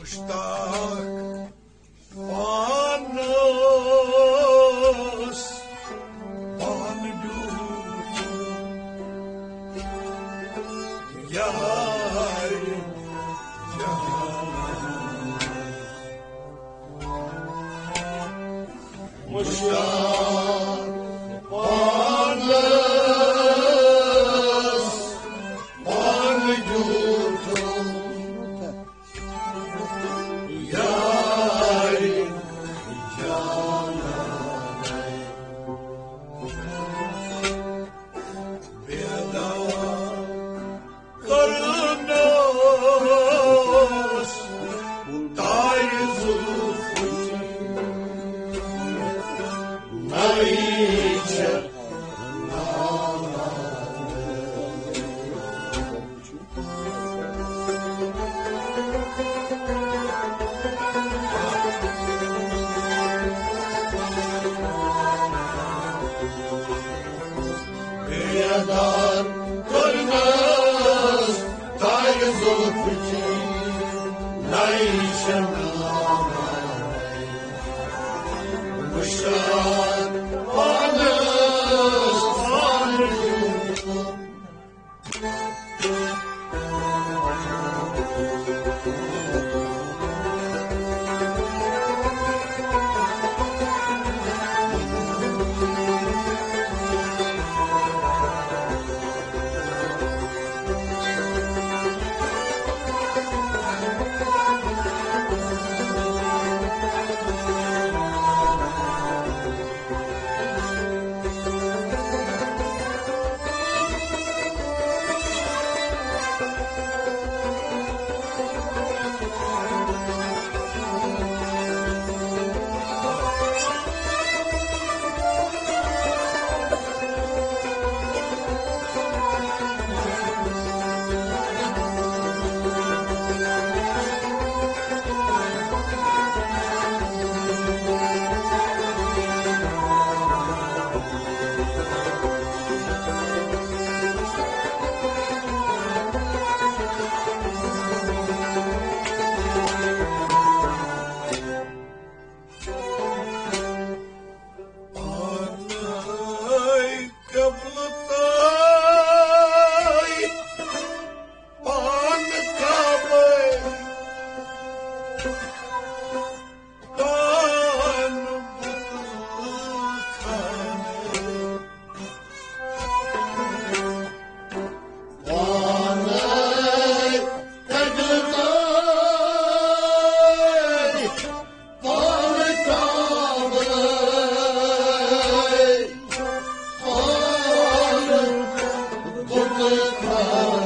مشتاق Allah'a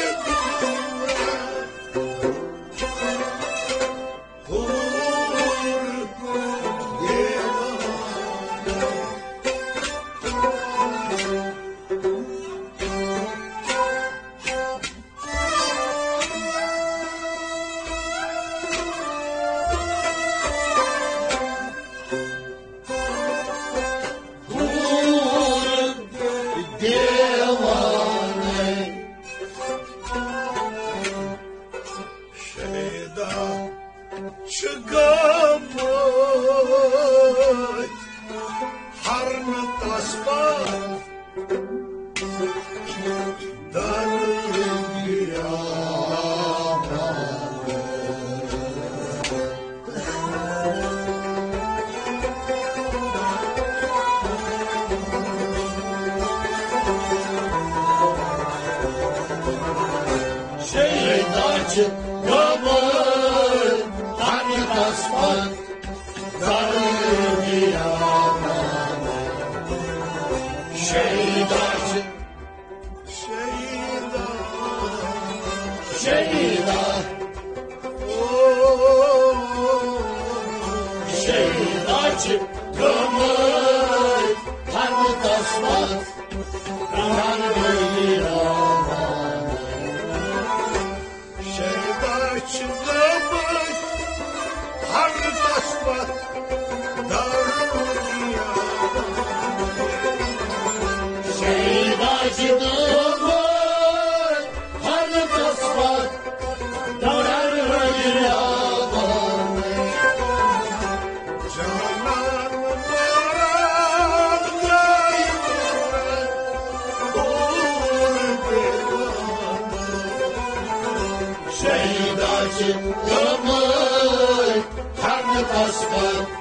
you. Hallelujah.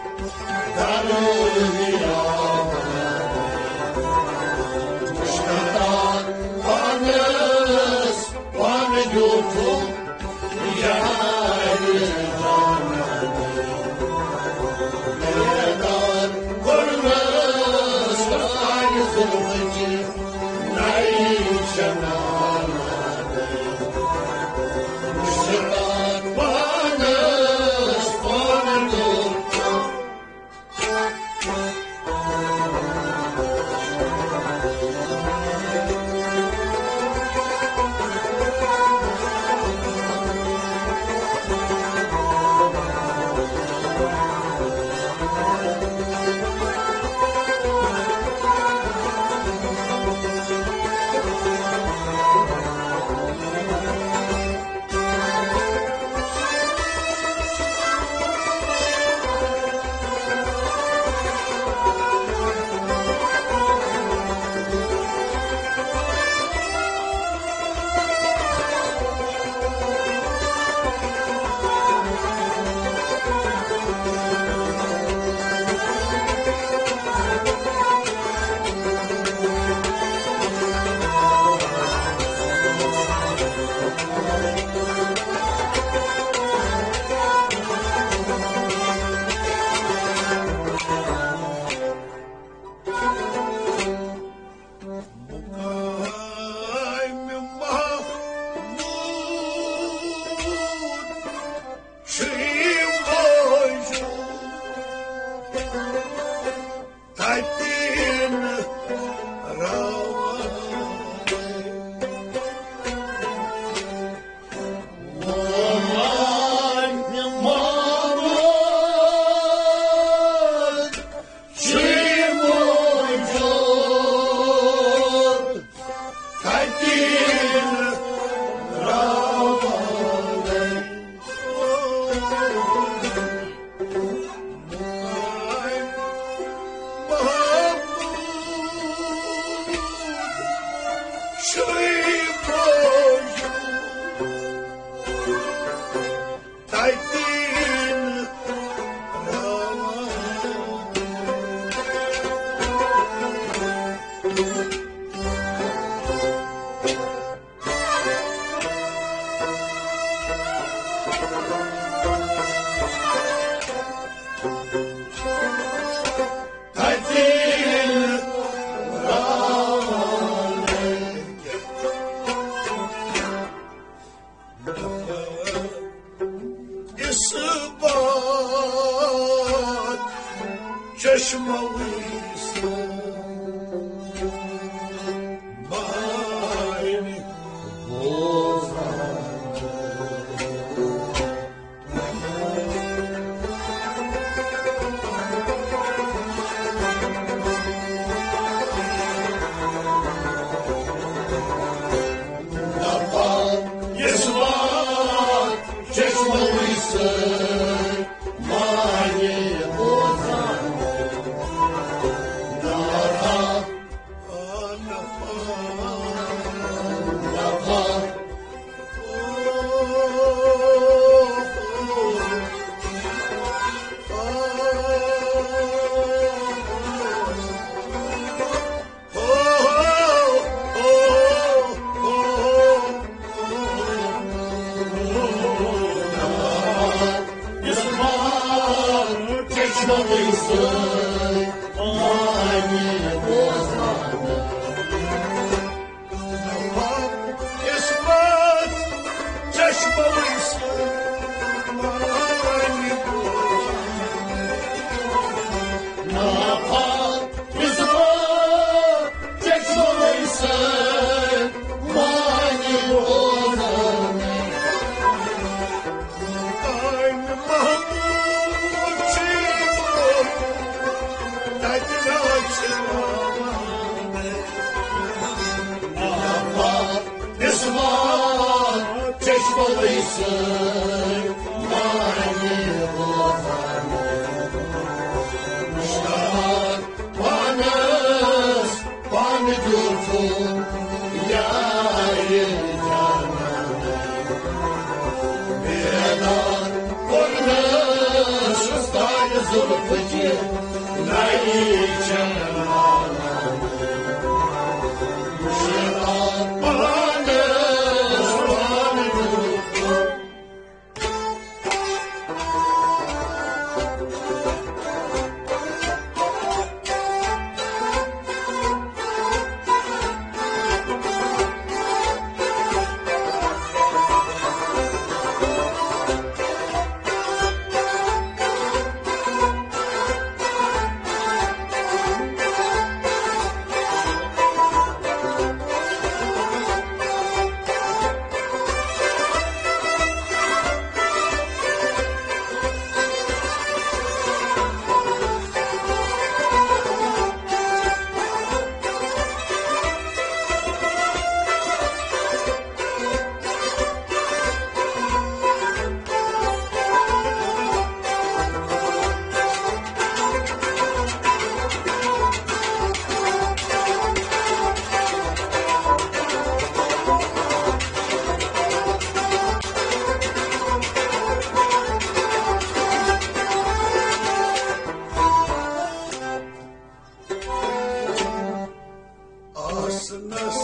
No.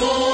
Mansur,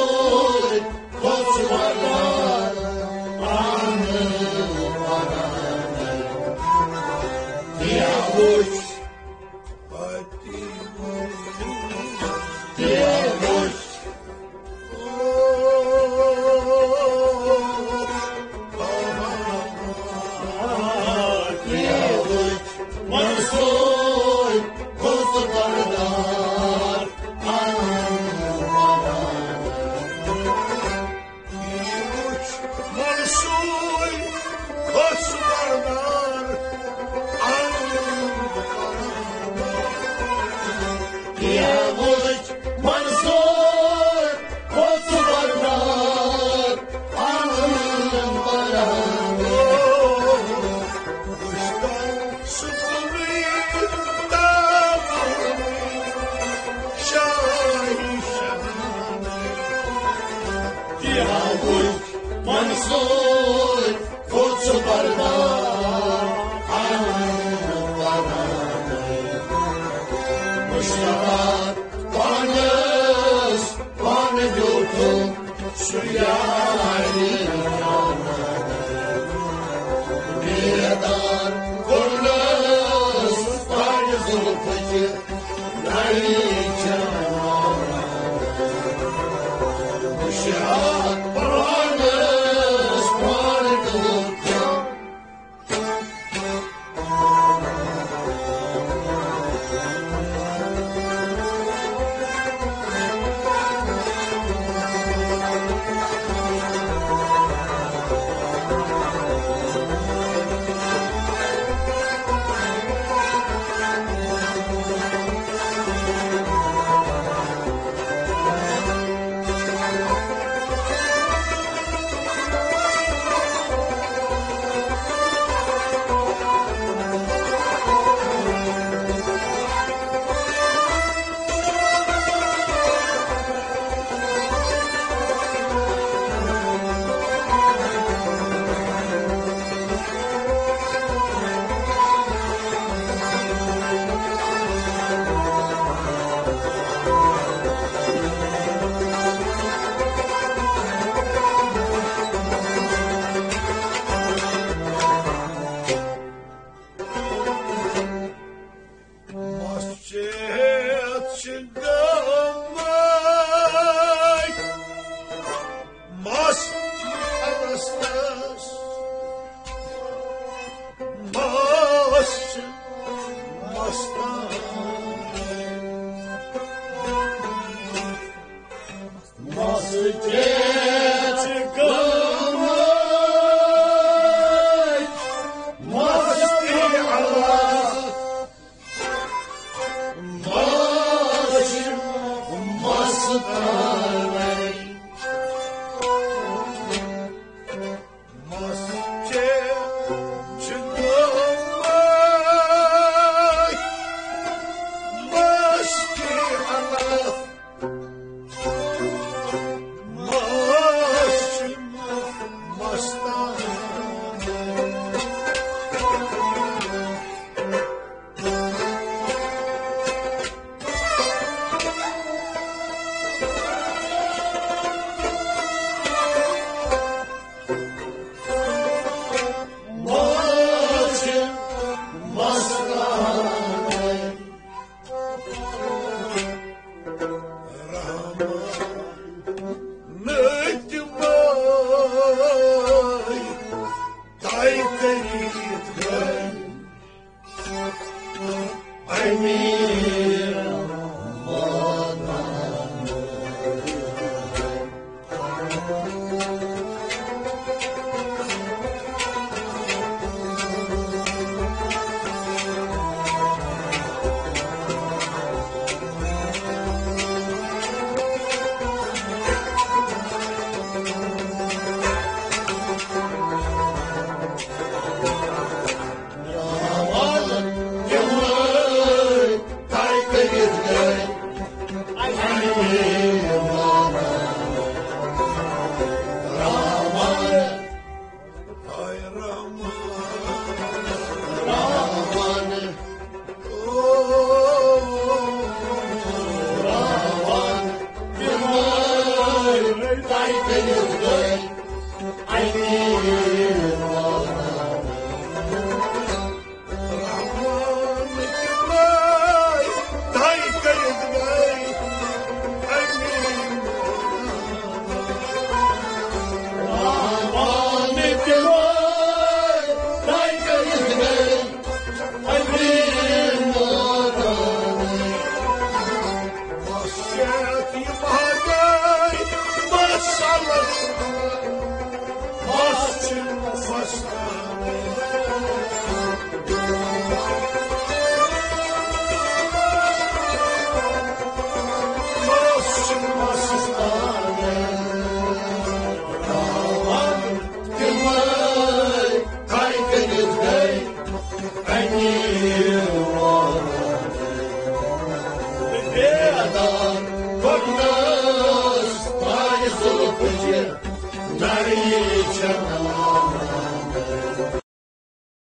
No!